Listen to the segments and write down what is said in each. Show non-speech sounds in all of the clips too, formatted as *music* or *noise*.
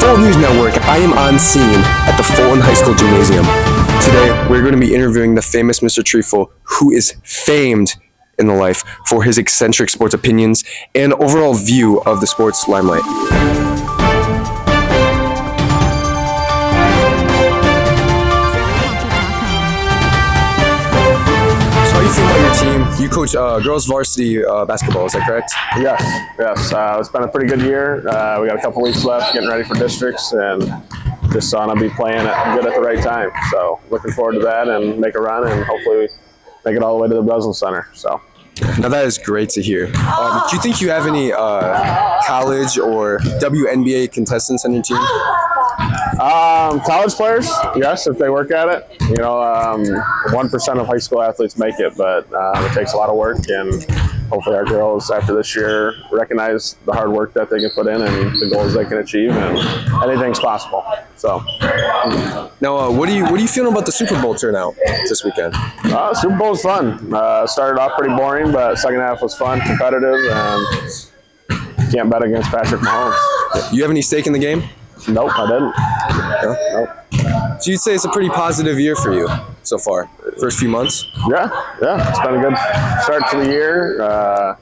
Fulton News Network, I am on scene at the Fulton High School Gymnasium. Today, we're going to be interviewing the famous Mr. Trefil, who is famed in the life for his eccentric sports opinions and overall view of the sports limelight. You coach uh, girls varsity uh, basketball, is that correct? Yes, yes. Uh, it's been a pretty good year. Uh, we got a couple weeks left, getting ready for districts, and just want to be playing it good at the right time. So looking forward to that and make a run, and hopefully make it all the way to the Breslin Center. So. Now that is great to hear. Um, do you think you have any uh, college or WNBA contestants on your team? Um, college players, yes, if they work at it. You know, um, one of high school athletes make it, but uh, it takes a lot of work, and hopefully our girls after this year recognize the hard work that they can put in and the goals they can achieve, and anything's possible. So, now uh, what do you what are you feeling about the Super Bowl turnout this weekend? Uh, Super Bowl was fun. Uh, started off pretty boring, but second half was fun, competitive, and can't bet against Patrick Mahomes. You have any stake in the game? Nope, I didn't. No? Nope. So you'd say it's a pretty positive year for you so far, first few months? Yeah, yeah. It's been a good start to the year. Uh,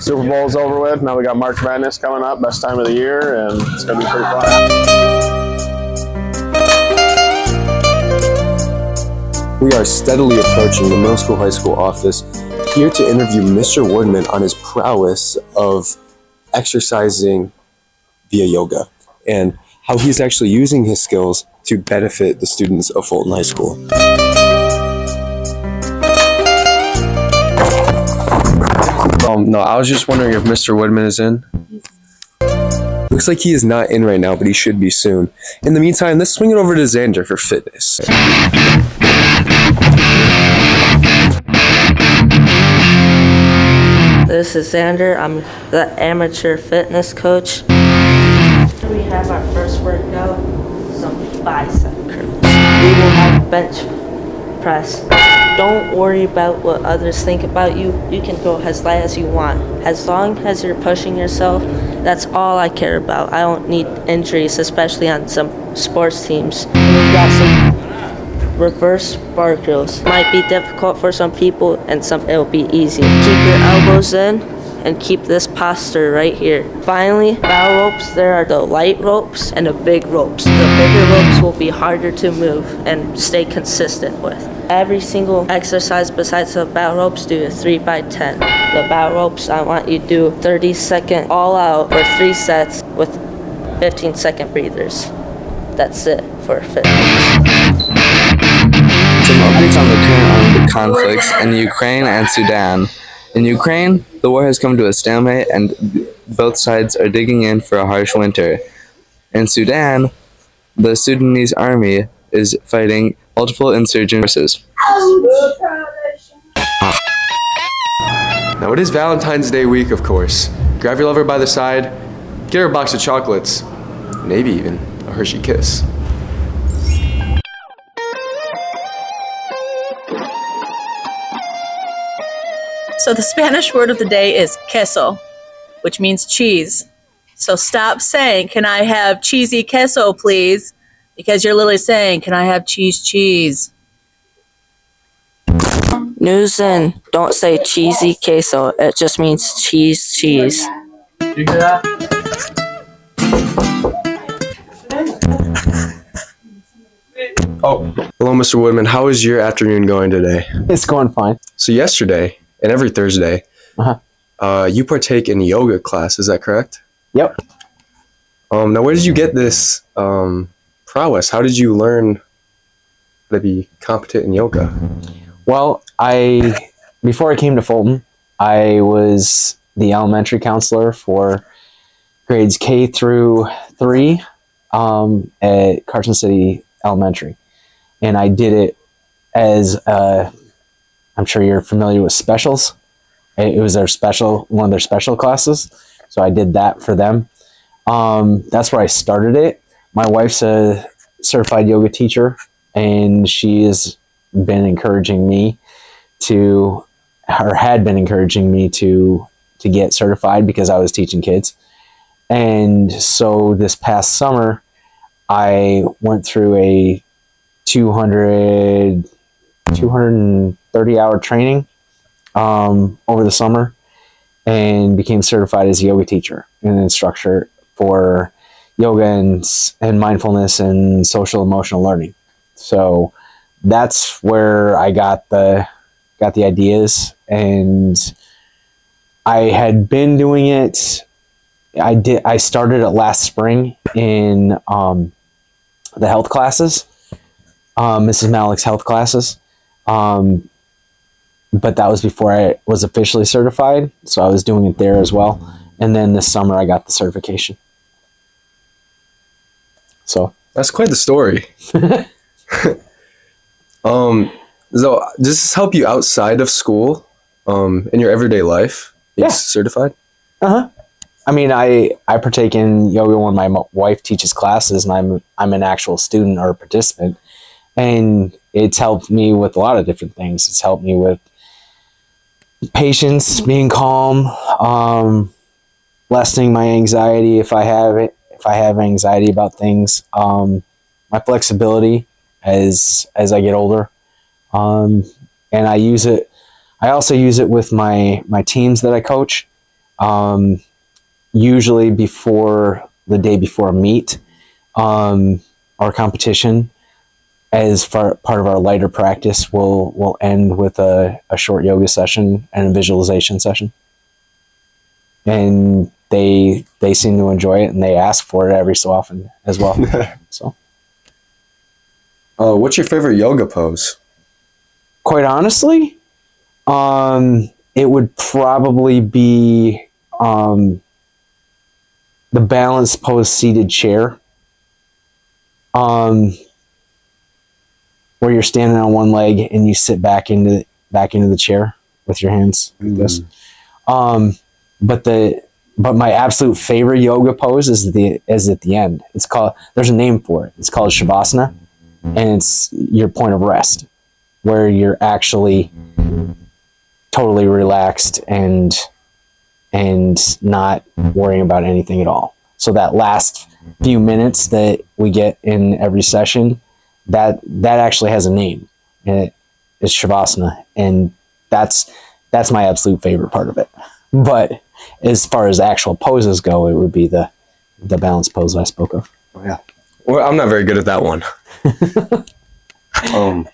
Super Bowl's over with. Now we got March Madness coming up, best time of the year, and it's going to be pretty fun. We are steadily approaching the middle school high school office here to interview Mr. Woodman on his prowess of exercising via yoga and how he's actually using his skills to benefit the students of Fulton High School. Um, no, I was just wondering if Mr. Woodman is in. Looks like he is not in right now, but he should be soon. In the meantime, let's swing it over to Xander for fitness. This is Xander. I'm the amateur fitness coach. We have our first workout, some bicep curls. We will have bench press. Don't worry about what others think about you. You can go as light as you want. As long as you're pushing yourself, that's all I care about. I don't need injuries, especially on some sports teams. We got some reverse bar curls. Might be difficult for some people and some it'll be easy. Keep your elbows in and keep this posture right here. Finally, bow ropes, there are the light ropes and the big ropes. The bigger ropes will be harder to move and stay consistent with. Every single exercise besides the bow ropes, do a 3 by 10 The bow ropes, I want you to do 30 second all out for three sets with 15 second breathers. That's it for fitness. Some updates on the current armed conflicts in Ukraine and Sudan. In Ukraine, the war has come to a stalemate and both sides are digging in for a harsh winter. In Sudan, the Sudanese army is fighting multiple insurgent forces. Now it is Valentine's Day week, of course. Grab your lover by the side, get her a box of chocolates, maybe even a Hershey kiss. So the Spanish word of the day is queso, which means cheese. So stop saying, Can I have cheesy queso, please? Because you're literally saying, Can I have cheese, cheese? News in, don't say cheesy queso. It just means cheese, cheese. You hear that? Oh, hello, Mr. Woodman. How is your afternoon going today? It's going fine. So yesterday and every Thursday, Uh-huh. uh, you partake in yoga class. Is that correct? Yep. Um, now, where did you get this um, prowess? How did you learn to be competent in yoga? Well, I before I came to Fulton, I was the elementary counselor for grades K through three um, at Carson City Elementary, and I did it as uh, I'm sure you're familiar with specials. It was their special one of their special classes, so I did that for them. Um, that's where I started it. My wife's a certified yoga teacher, and she has been encouraging me to or had been encouraging me to to get certified because I was teaching kids. And so this past summer, I went through a 200, 230 hour training um, over the summer and became certified as a yoga teacher and instructor for yoga and, and mindfulness and social emotional learning. So that's where I got the got the ideas and I had been doing it I did I started it last spring in um, the health classes um, Mrs. Malik's health classes um, but that was before I was officially certified so I was doing it there as well and then this summer I got the certification so That's quite the story. *laughs* um, so does this help you outside of school, um, in your everyday life? Being Yeah. certified. Uh-huh. I mean, I I partake in yoga when my wife teaches classes, and I'm I'm an actual student or participant, and it's helped me with a lot of different things. It's helped me with patience, being calm, um, lessening my anxiety if I have it, if I have anxiety about things, um, my flexibility as as I get older, um, and I use it. I also use it with my my teams that I coach. Um, usually before the day before a meet um, or competition as far, part of our lighter practice we'll we'll end with a, a short yoga session and a visualization session and they they seem to enjoy it and they ask for it every so often as well *laughs* so Uh, what's your favorite yoga pose? quite honestly, um, it would probably be um, the balanced pose seated chair. Um, where you're standing on one leg and you sit back into back into the chair with your hands like this. Um, but the but my absolute favorite yoga pose is the is at the end. It's called there's a name for it. It's called shavasana, and it's your point of rest where you're actually totally relaxed and and not worrying about anything at all. So that last few minutes that we get in every session, that that actually has a name, and it is shavasana, and that's that's my absolute favorite part of it. *laughs* But as far as actual poses go, it would be the the balance pose I spoke of. Yeah, Well, I'm not very good at that one. *laughs* um,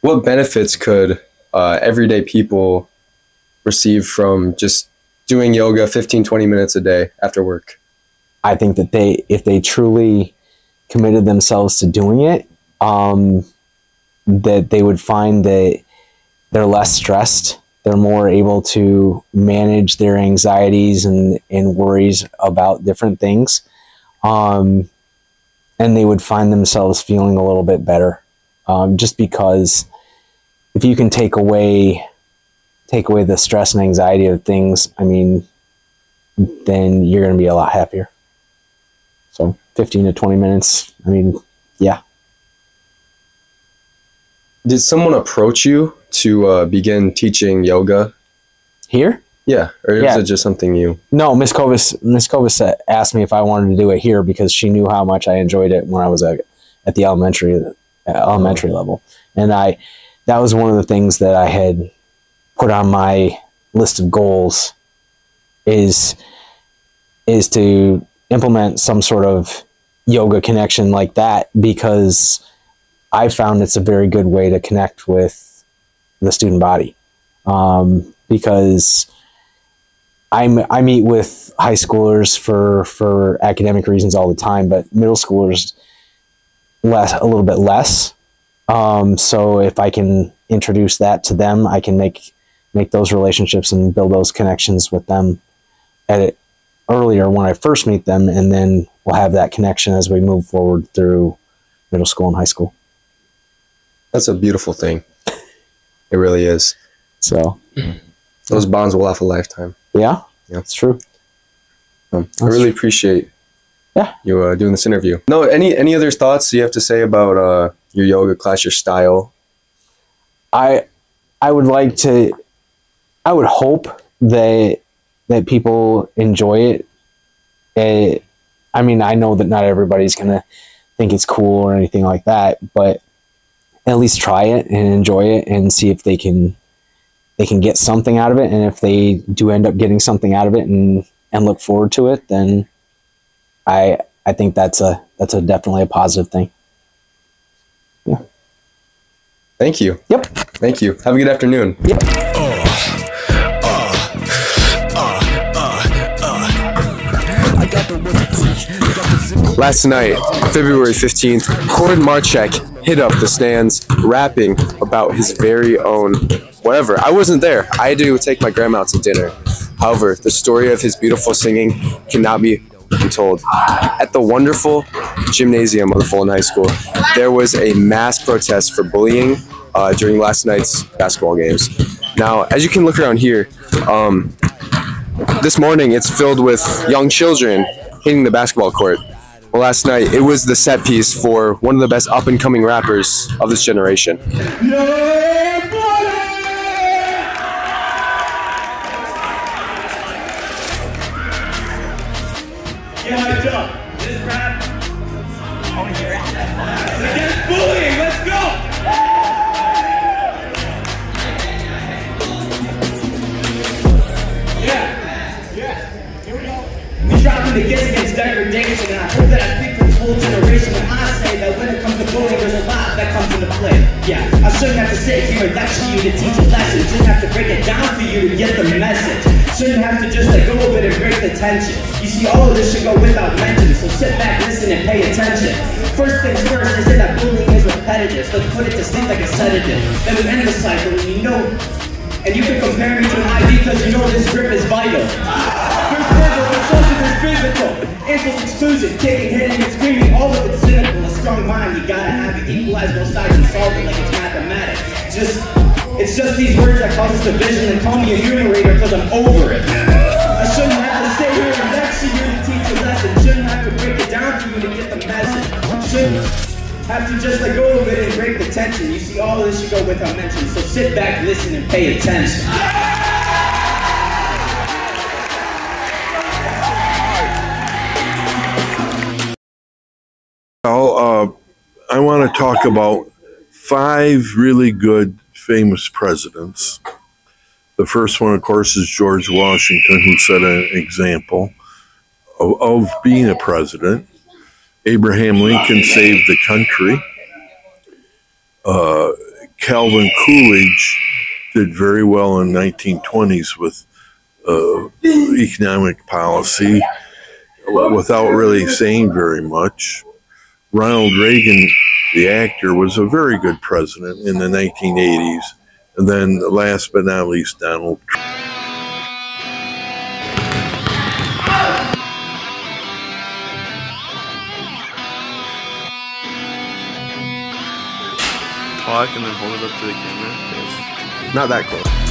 what benefits could uh, everyday people receive from just doing yoga 15, 20 minutes a day after work? I think that they, if they truly committed themselves to doing it, um, that they would find that they're less stressed. They're more able to manage their anxieties and, and worries about different things. Um, and they would find themselves feeling a little bit better. Um, just because if you can take away take away the stress and anxiety of things, I mean, then you're going to be a lot happier. So 15 to 20 minutes. I mean, yeah. Did someone approach you to uh, begin teaching yoga? Here? Yeah, or Yeah. is it just something you? No, Miss Covis. Miss Covis asked me if I wanted to do it here because she knew how much I enjoyed it when I was at, at the elementary uh, elementary level, and I that was one of the things that I had put on my list of goals is is to implement some sort of yoga connection like that because I found it's a very good way to connect with the student body um, because I'm, I meet with high schoolers for, for academic reasons all the time, but middle schoolers less a little bit less. Um, so if I can introduce that to them, I can make make those relationships and build those connections with them at earlier when I first meet them, and then we'll have that connection as we move forward through middle school and high school. That's a beautiful thing. It really is. So *clears throat* Those bonds will last a lifetime. yeah, Yeah. it's true. Um, I really true. appreciate Yeah. you uh, doing this interview. No, any any other thoughts you have to say about uh, your yoga class, your style? I I would like to I would hope that that people enjoy it. Eh, I mean, I know that not everybody's gonna think it's cool or anything like that, but at least try it and enjoy it and see if they can they can get something out of it. And if they do end up getting something out of it and and look forward to it, then I I think that's a that's a definitely a positive thing. yeah Thank you. Yep. Thank you. Have a good afternoon. Last night, February 15th, Cord Marchek hit up the stands rapping about his very own whatever. I wasn't there. I had to take my grandma to dinner. However, the story of his beautiful singing cannot be told. At the wonderful gymnasium of the Fulton High School, there was a mass protest for bullying uh, during last night's basketball games. Now, as you can look around here, um, this morning it's filled with young children hitting the basketball court. Well, last night it was the set piece for one of the best up and coming rappers of this generation. Yeah, there's a lot that comes into play. Yeah, I shouldn't have to sit here and lecture you to teach a lesson. Shouldn't have to break it down for you to get the message. Shouldn't have to just let go of it and break the tension. You see, all of this should go without mention, so sit back, listen, and pay attention. First things first, they say that bullying is repetitive. Let's put it to sleep like a sedative. Then we end the cycle, and you know, and you can compare me to an IV because you know this grip is vital. Physical. Impulse exclusion, kicking, hitting, and screaming, all of it's cynical. A strong mind, you gotta have it. Equalize both sides and solve it like it's mathematics. Just, it's just these words that cause us division and call me a numerator because I'm over it. I shouldn't have to stay here and lecture you to teach a lesson. Shouldn't have to break it down for you to get the message. Shouldn't have to just let go of it and break the tension. You see, all of this should go without mention. So sit back, listen, and pay attention. Want to talk about five really good famous presidents. The first one, of course, is George Washington, who set an example of, of being a president. Abraham Lincoln saved the country. Uh, Calvin Coolidge did very well in 1920s with uh, economic policy without really saying very much. Ronald Reagan, the actor, was a very good president in the 1980s. And then, last but not least, Donald Trump. Talk and then hold it up to the camera. Not that close.